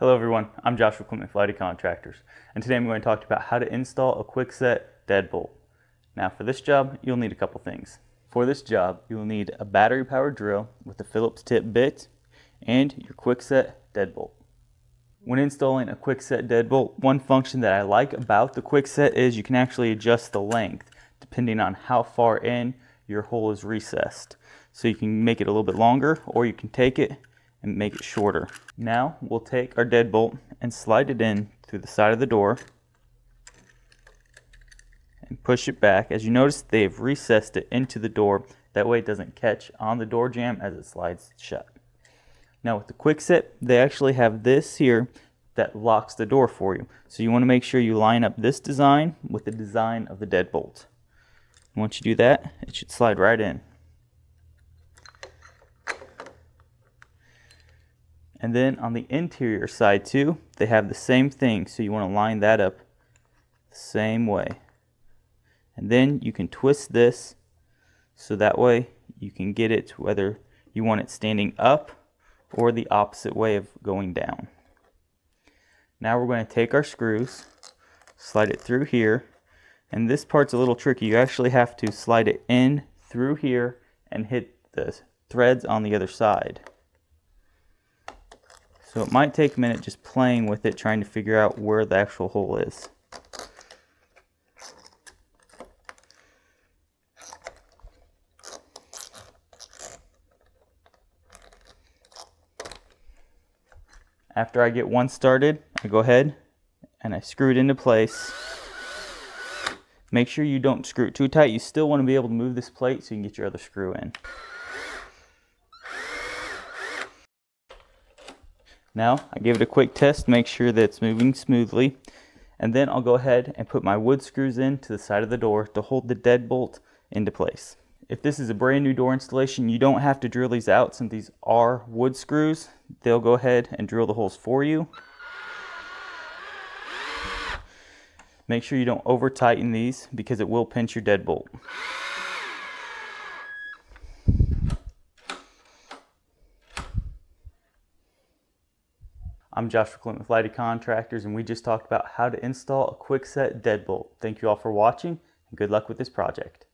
Hello everyone, I'm Joshua Clement Flighty Contractors, and today I'm going to talk to you about how to install a quickset deadbolt. Now for this job, you'll need a couple things. For this job, you will need a battery powered drill with a Phillips tip bit and your quickset deadbolt. When installing a quickset deadbolt, one function that I like about the quickset is you can actually adjust the length depending on how far in your hole is recessed. So you can make it a little bit longer or you can take it and make it shorter. Now we'll take our deadbolt and slide it in through the side of the door and push it back. As you notice, they've recessed it into the door. That way it doesn't catch on the door jamb as it slides shut. Now with the Quickset, they actually have this here that locks the door for you. So you want to make sure you line up this design with the design of the deadbolt. Once you do that, it should slide right in. And then on the interior side too, they have the same thing. So you want to line that up the same way. And then you can twist this so that way you can get it whether you want it standing up or the opposite way of going down. Now we're going to take our screws, slide it through here, and this part's a little tricky. You actually have to slide it in through here and hit the threads on the other side. So it might take a minute just playing with it, trying to figure out where the actual hole is. After I get one started, I go ahead and I screw it into place. Make sure you don't screw it too tight. You still want to be able to move this plate so you can get your other screw in. Now I give it a quick test, to make sure that it's moving smoothly. And then I'll go ahead and put my wood screws in to the side of the door to hold the deadbolt into place. If this is a brand new door installation, you don't have to drill these out since these are wood screws. They'll go ahead and drill the holes for you. Make sure you don't over tighten these because it will pinch your deadbolt. I'm Joshua Clement with Flighty Contractors and we just talked about how to install a quickset deadbolt. Thank you all for watching and good luck with this project.